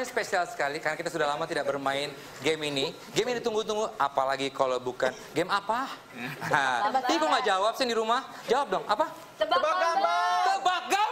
ini spesial sekali karena kita sudah lama tidak bermain game ini. Game ini tunggu-tunggu, apalagi kalau bukan game apa? Nah, kok nggak jawab sih di rumah? Jawab dong, apa? Tebak gambar. Tebak gambar!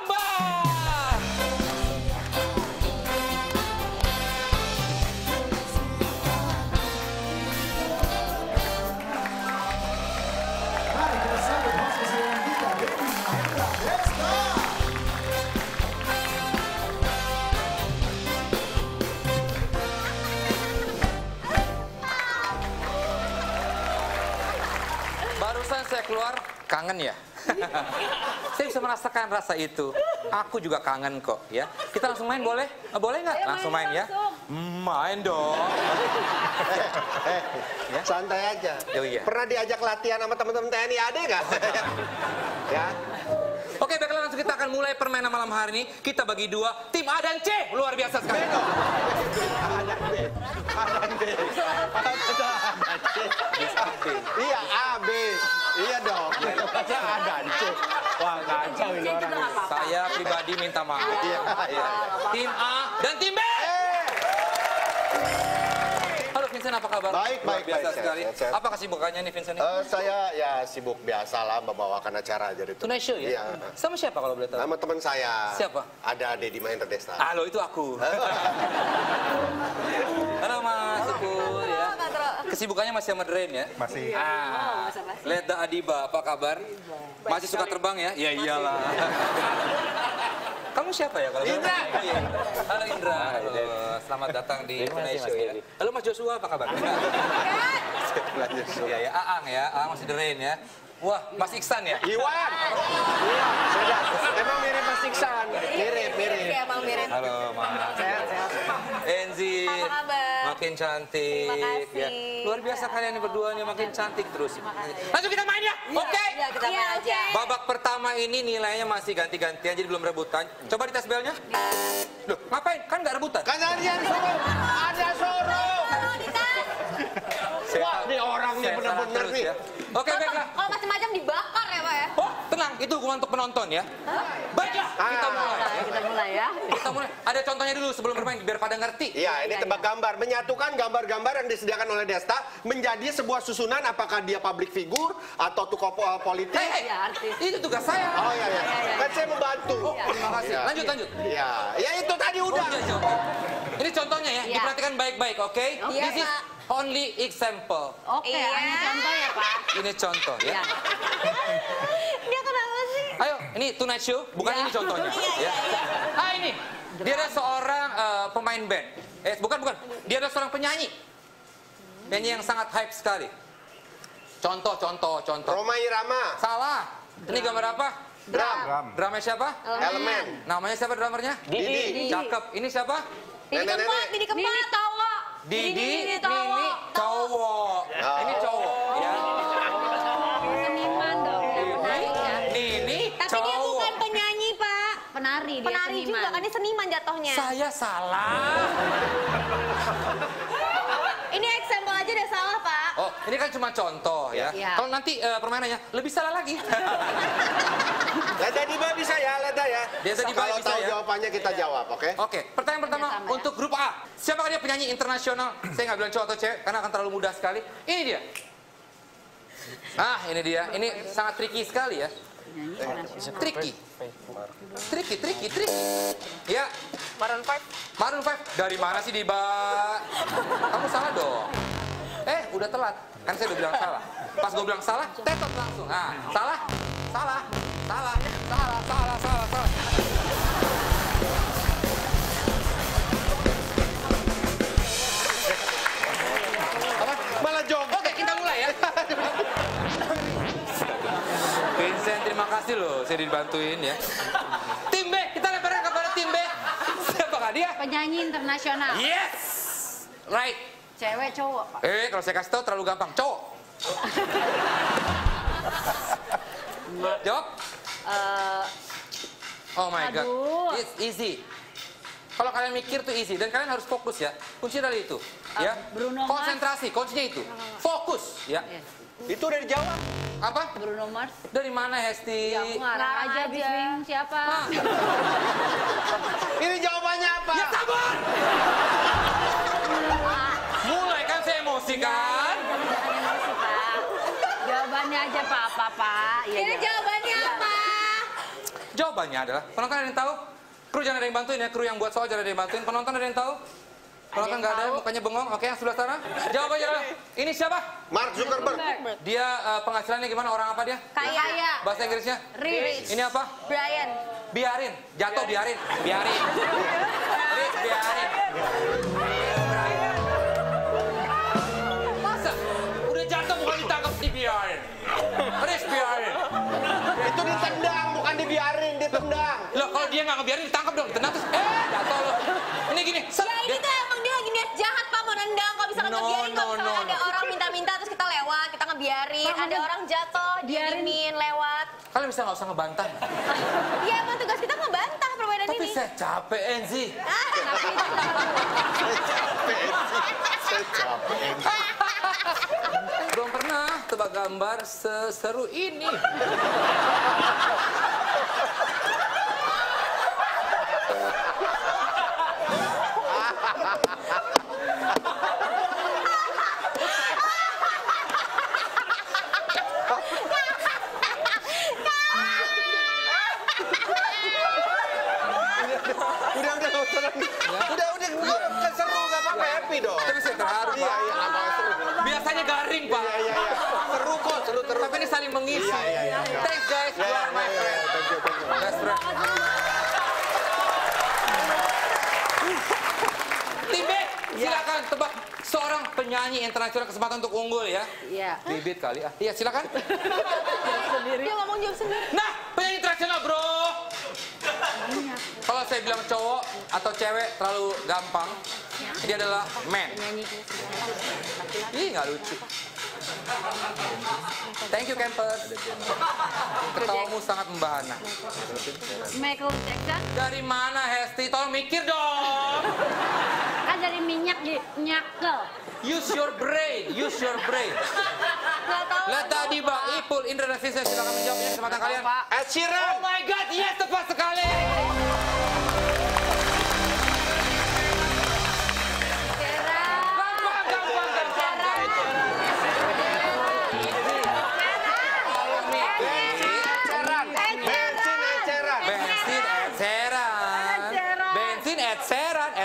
Kangen ya? saya bisa merasakan rasa itu. Aku juga kangen kok ya. Kita langsung main boleh? Ah, Boleh nggak? Langsung main main ya? langsung. Main dong. Eh, santai aja. Oh, iya. Pernah diajak latihan sama teman-teman TNI ada nggak? ya. Oke, baiklah langsung kita akan mulai permainan malam hari ini. Kita bagi dua, tim A dan C. Luar biasa sekali. Iya A B. Iya dong. Masa A dan C. Wah kacau ini orang. ini. Saya pribadi minta maaf. Iya, iya. Tim A dan tim B. Halo Vincent, apa kabar? Baik, baik, biasa baik, sekali. sehat, sehat. Apa kesibukannya nih Vincent? Eh, saya ya sibuk biasa lah membawakan acara aja itu. Tonight Show ya? Iya. Sama siapa kalau boleh tahu? Sama teman saya. Siapa? Ada Deddy Mahendra Desta. Halo, itu aku. Kesibukannya masih sama Drain ya? Masih. Ah, Leda Adiba, apa kabar? Masih suka terbang ya? Ya iyalah. Kamu siapa ya kalau Indra. Oh, iya. Halo Indra. Halo. Selamat datang di Indonesia ya. Halo Mas Joshua, apa kabar? Iya ya, Aang ya, Aang masih Drain ya. Wah, Mas Iksan ya? Iwan. Iya, sudah. Emang mirip Mas Iksan. Mirip, mirip. Iya, emang mirip. Halo Mas. Enzi. Makin cantik. Terima kasih. Ya. Luar biasa kalian ini berdua nih makin cantik terus. Langsung kita main ya. Oke. Iya, kita main aja. Babak pertama ini nilainya masih ganti-gantian jadi belum rebutan. Coba dites belnya. Loh, ngapain? Kan nggak rebutan. Kan kalian suruh. Ada suruh. Wah, ini orang nih Saya salah bener-bener terus nih. ya. Oke, Kalau- baiklah. Kalau macam-macam dibakar ya, Pak ya? Oh, tenang, itu hukuman untuk penonton ya. Baiklah, kita Ah. mulai. Nah, kita mulai ya. Kita mulai. Ada contohnya dulu sebelum bermain biar pada ngerti. Iya, ini tebak gambar. Menyatukan gambar-gambar yang disediakan oleh Desta menjadi sebuah susunan apakah dia public figure atau tokoh po- politik. Hei, hei, Iya, artis. itu tugas saya. Oh iya, iya. Kan saya membantu. Oh, terima kasih. Iya. Lanjut, lanjut. Iya, ya itu tadi Oh, udah. iya, iya. Ini contohnya ya, Iya. diperhatikan baik-baik, oke? Iya, This is Pak. only example. Oke, ini contoh ya, Pak. Ini contoh ya. Iya. Dia kenapa sih? Ayo, ini Tonight Show, bukan Iya. ini contohnya. ya. Ah ini, dia adalah seorang eh, pemain band. Eh, bukan, bukan. Dia adalah seorang penyanyi. Penyanyi yang sangat hype sekali. Contoh, contoh, contoh. Roma Irama, Salah. Ini gambar apa? drum, Ram. Drumnya siapa? elemen, Namanya siapa drummernya? Didi, Cakep. Ini siapa? Didi keempat, Didi keempat. Didi. Didi, Didi Nini, cowok. Ini cowok, dia seniman jatuhnya. Saya salah. Ini example aja udah salah, Pak. Oh, ini kan cuma contoh ya. Iya. Kalau nanti eh, permainannya lebih salah lagi. Leda Diba bisa ya, Leda ya. Kalau bisa tahu ya. jawabannya kita jawab, oke? Oke, pertanyaan pertama Sama ya. untuk grup A. Siapa dia penyanyi internasional? Saya nggak bilang cowok atau cewek karena akan terlalu mudah sekali. Ini dia. Ah, ini dia. Ini sangat tricky sekali ya. Tricky. Tricky, tricky, tricky. Ya. Maroon 5. Maroon 5. Dari mana sih, Diba? Kamu salah dong. Eh, udah telat. Kan saya udah bilang salah. Pas gue bilang salah, tetot langsung. Nah, salah, salah, salah, salah, salah, salah, salah. Kasih loh, saya dibantuin ya. Tim B, kita lemparkan kepada tim B. Siapakah dia? Penyanyi internasional. Yes! Right. Cewek cowok, Pak. Eh, kalau saya kasih tahu terlalu gampang. Cowok. Jawab. Eh, Oh my god. Aduh. It's easy. Kalau kalian mikir tuh easy dan kalian harus fokus ya. Kunci dari itu. ya. Bruno Mars. Konsentrasi, kuncinya itu. Fokus, ya. Itu udah dijawab. Apa? Bruno Mars. Dari mana Hesti? Ya, aku ngarang aja, aja. Biswing siapa? Ah. Ini jawabannya apa? Ya sabar. Mulai kan saya emosi kan? Jangan emosi, Pak. Jawabannya aja Pak, apa Pak? Iya, Ini iya. jawabannya apa? Jawabannya adalah penonton ada yang tahu? Kru jangan ada yang bantuin ya, kru yang buat soal jangan ada yang bantuin. Penonton ada yang tahu? Penonton yang nggak ada, mukanya bengong. Oke, yang sebelah sana. Jawabannya adalah ini siapa? Mark Zuckerberg. Dia eh, penghasilannya gimana? Orang apa dia? Kaya. Bahasa Inggrisnya? Rich. Ini apa? Brian. Biarin, jatuh biarin, biarin. Rich, biarin. Masa? Udah jatuh bukan ditangkap dibiarin. Rich, biarin. Itu ditendang, bukan dibiarin, ditendang. Loh, kalau dia nggak ngebiarin ditangkap dong, tenang terus. Eh, jatuh loh. Ini gini, set. Ya No, ngebiarin, no, misalkan no, ada no. orang minta-minta terus kita lewat, kita ngebiarin. Ada orang jatuh, diamin lewat. Kalian bisa nggak usah ngebantah. Iya emang tugas kita ngebantah perbedaan Tapi ini. saya capek, Enzi. Ah, Saya capek. Belum pernah tebak gambar seseru ini. Udah, udah, nggak usah nangis. Udah, udah, udah, kan seru, nggak apa-apa, happy dong. Tapi saya terharu, Iya, Pak. iya, nggak apa-apa, seru. Biasanya garing, Pak. Iya, iya, iya. Seru kok, seru terus. Tapi ini saling mengisi. Iya, iya, iya, iya. Thanks, guys. You Iya, are my iya, iya, friend. thank you, thank you. Best friend. Silakan tebak seorang penyanyi internasional kesempatan untuk unggul ya. Iya. Bibit kali ah. Iya, silakan. Dia ngomong jawab sendiri. Nah, penyanyi internasional, Bro. Kalau saya bilang cowok atau cewek terlalu gampang, dia adalah man. Ih, nggak lucu. Thank you, Campers. Ketawamu sangat membahana. Michael Jackson Dari mana, Hesti? Tolong mikir dong. kan dari minyak di nyakel. Use your brain, use your brain. Tahu. Leta Diba, Ipul, Indra dan Vincent, silakan menjawabnya kesempatan kalian. Ed Sheeran. Oh my God, yes tepat sekali.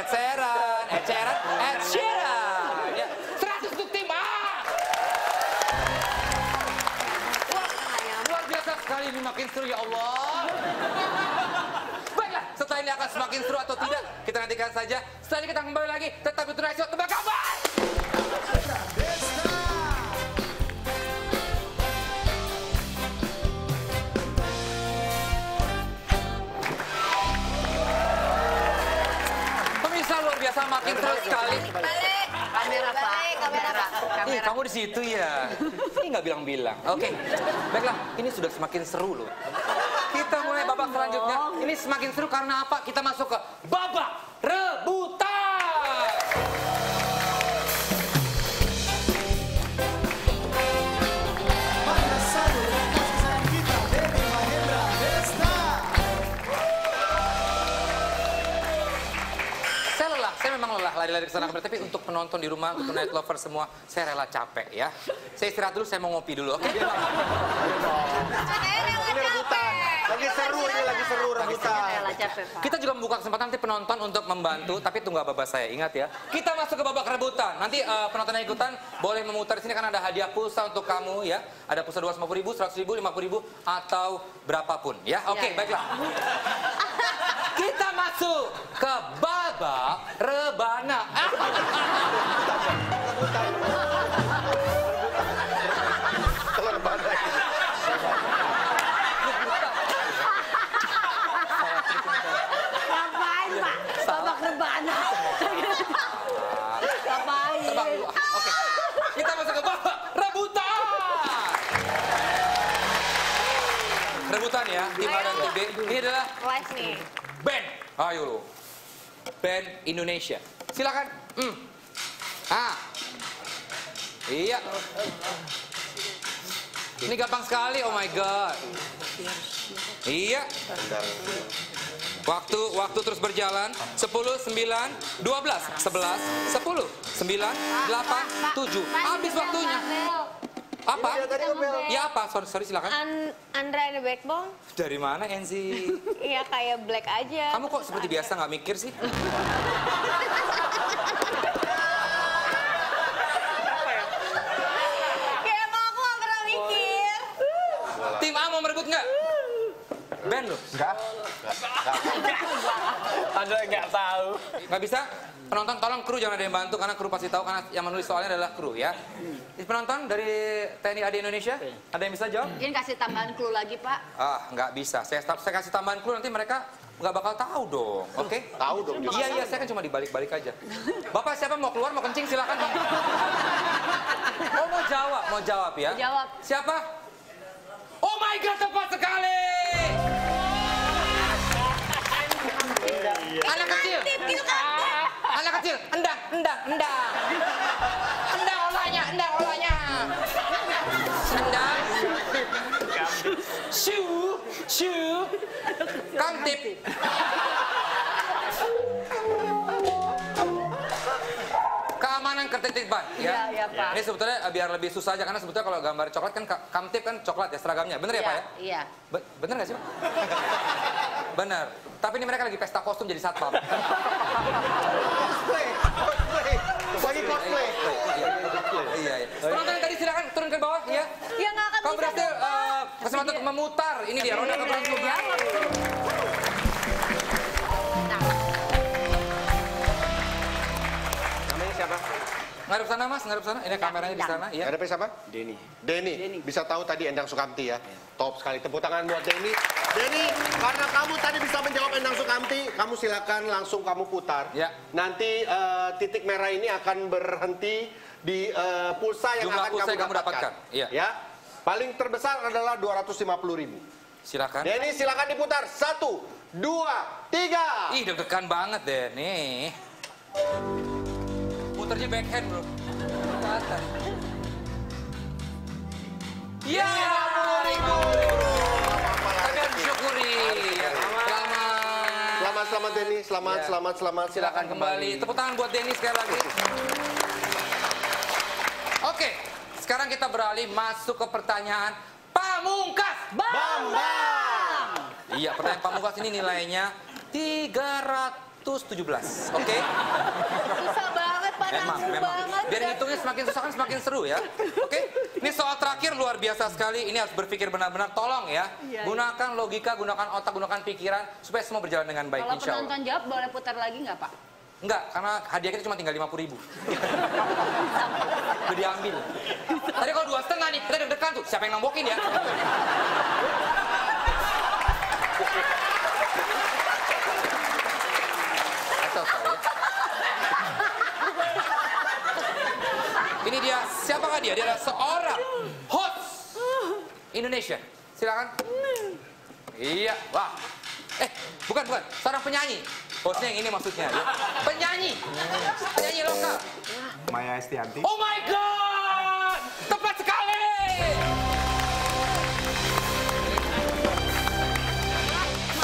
Ed Sheeran, Ed Sheeran, Ed Sheeran. Ya, 100 untuk tim A. Luar biasa sekali ini makin seru ya Allah. Baiklah, setelah ini akan semakin seru atau tidak, kita nantikan saja. Setelah ini kita kembali lagi, tetap Tonight Show, tebak kabar. Makin seru sekali. Balik. Kamera Pak. Kamera Pak. Ih, kamu di situ ya. Ini nggak bilang-bilang. Oke, baiklah. Ini sudah semakin seru loh. Kita mulai babak selanjutnya. Ini semakin seru karena apa? Kita masuk ke penonton di rumah, untuk night lover semua, saya rela capek ya. Saya istirahat dulu, saya mau ngopi dulu, oke? Rela Ini rebutan. Lagi seru, ini lagi seru rebutan. Kita juga membuka kesempatan nanti penonton untuk membantu, tapi tunggu babak saya. Ingat ya, kita masuk ke babak rebutan. Nanti eh, penonton yang ikutan boleh memutar di sini kan ada hadiah pulsa untuk kamu ya. Ada pulsa 250 ribu, 100 ribu, 50 ribu, atau berapapun ya. Oke, Ya, ya. baiklah. Kita masuk ke babak rebana. Telur badai. Ngapain Pak? Babak rebana. Ngapain? Tebak dulu. Oke. Kita masuk ke babak rebutan. Rebutan ya. Ini adalah Live nih. band. Ayo lo. Band Indonesia. Silakan. Hmm. Ah. Iya. Ini gampang sekali. Oh my god. Iya. Waktu waktu terus berjalan. 10, 9, 12, 11, 10, 9, 8, 7. Habis waktunya. Apa? Dia tadi. Ya apa? Sorry, sorry silakan. An Andra and the Backbone? Dari mana Enzi? Iya kayak Black aja. Kamu kok seperti biasa nggak mikir sih? Kayak emang aku gak pernah mikir. Tim A mau merebut nggak? Ben loh. Ada nggak tahu. Nggak bisa? Penonton tolong kru jangan ada yang bantu karena kru pasti tahu karena yang menulis soalnya adalah kru ya. Penonton dari TNI AD Indonesia ada yang bisa jawab? Mungkin kasih tambahan clue lagi, Pak. Ah nggak bisa. Saya saya kasih tambahan kru nanti mereka nggak bakal tahu dong. Oke? Tahu dong. Iya iya saya kan cuma dibalik-balik aja. Bapak siapa mau keluar mau kencing silakan Pak. Oh mau jawab mau jawab ya? Jawab. Siapa? Oh my god tepat sekali. Anak kecil. Kan. Anak kecil, endang, endang, endang. Endang olahnya, endang olahnya. Endang. Shu, shu. Kamtip. Keamanan ketertiban ya. Iya, iya, Pak. Ini sebetulnya eh, biar lebih susah aja karena sebetulnya kalau gambar coklat kan ka- kamtip kan coklat ya seragamnya. Bener ya, Pak ya? Iya. Be- bener gak sih, Pak? Bener. Tapi ini mereka lagi pesta kostum jadi satpam. Cosplay, cosplay. Lagi cosplay. Iya, iya, iya. Penonton yang tadi silakan turun ke bawah ya. Ya nggak akan Kau berhasil eh, kesempatan untuk memutar. Ini dia roda keberuntungan. Namanya siapa? Ngadep sana mas, ngadep sana. Ini kameranya di sana. Ya. Ada siapa? Denny. Denny. Bisa tahu tadi Endang Sukamti ya. Top sekali. Tepuk tangan buat Denny. Denny, karena kamu tadi bisa menjawab Endang Sukamti, kamu silakan langsung kamu putar. Ya. Nanti eh, titik merah ini akan berhenti di eh, pulsa yang Jumlah akan pulsa kamu yang kamu dapatkan. Iya. Ya. Paling terbesar adalah 250 ribu. Silakan. Denny silakan diputar. Satu, dua, tiga. Ih deg-degan banget deh nih. Muternya backhand bro. Ke atas. Ya, ribu. Tapi harus disyukuri. Selamat. Selamat, selamat Denny. Selamat, Ya. selamat, selamat. Silakan kembali. Tepuk tangan buat Denny sekali lagi. Oke, sekarang kita beralih masuk ke pertanyaan pamungkas. Bambang. Iya, pertanyaan pamungkas ini nilainya 317. Oke? Susah banget. Memang, Nafsu memang. banget. Biar ngitungnya semakin susah kan semakin seru ya. Oke? Ini soal terakhir luar biasa sekali. Ini harus berpikir benar-benar. Tolong ya. Iya, iya. Gunakan logika, gunakan otak, gunakan pikiran supaya semua berjalan dengan baik Kalau penonton jawab boleh putar lagi nggak, Pak? Enggak, karena hadiah kita cuma tinggal 50 ribu. Udah diambil. Tadi kalau dua setengah nih, kita deg-degan tuh. Siapa yang nombokin ya? Kacau sekali ya. Ini dia, siapakah dia? Dia adalah seorang host Indonesia. Silakan. Iya, wah. Eh, bukan, bukan. Seorang penyanyi. Hostnya yang ini maksudnya. Ya. Penyanyi. Penyanyi lokal. Maya Estianti. Oh my God! Tepat sekali!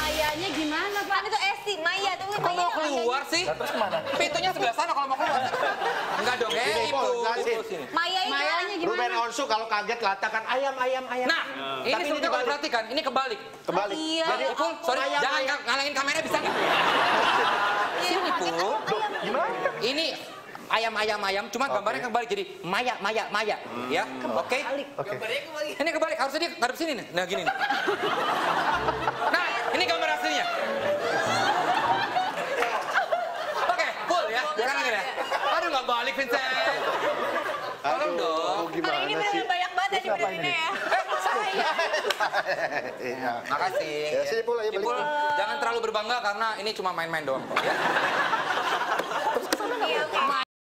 Mayanya gimana, Pak? Itu Esti, Maya tuh Kok mau keluar sih? Terus ke mana? Pintunya sebelah sana kalau mau keluar. Enggak dong, eh, Sini, ibu. Pol, jelasin. Ibu sini. Maya itu Mayanya Gimana? Onsu kalau kaget latakan ayam, ayam, ayam. Nah, ini Tapi ini sebetulnya kalau perhatikan, ini kebalik. Kembali. Iya. Jadi, Ipul, sorry, Ayam, jangan ayam. ng- ngalangin kamera bisa nggak? Sini, Pul. Ini ayam ayam ayam, cuma gambarnya kebalik jadi Maya Maya Maya, ya, oke? Oke. Ini kebalik, harusnya dia ngadep sini nih, nah gini nih. Nah, ini gambar aslinya. Oke, full ya, sekarang gini ya. Aduh nggak balik Vincent. Tolong dong. Oh, Hari ini ya ya. Iya. Makasih. Ya, balik. Ipul, jangan terlalu berbangga karena ini cuma main-main doang ya.